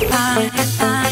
I,